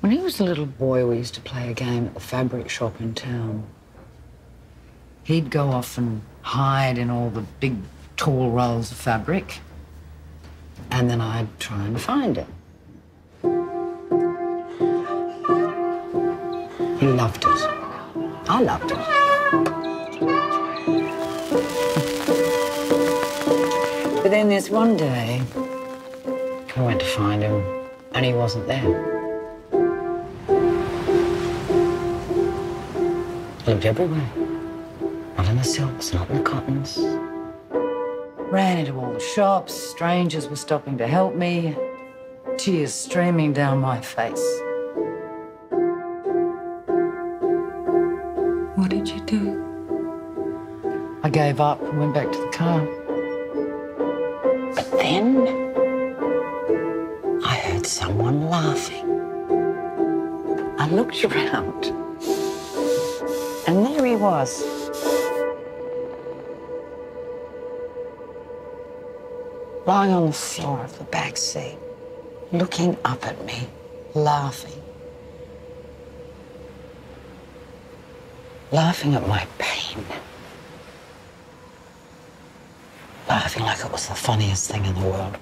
When he was a little boy, we used to play a game at the fabric shop in town. He'd go off and hide in all the big, tall rolls of fabric, and then I'd try and find it. He loved it. I loved it. but then there's one day, I went to find him, and he wasn't there. Looked everywhere. Not in the silks, not in the cottons. Ran into all the shops. Strangers were stopping to help me. Tears streaming down my face. What did you do? I gave up and went back to the car. But then I heard someone laughing. I looked around, and there he was. Lying on the floor of the back seat, looking up at me, laughing. Laughing at my pain. Laughing like it was the funniest thing in the world.